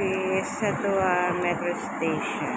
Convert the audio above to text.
si Satua Metro Station.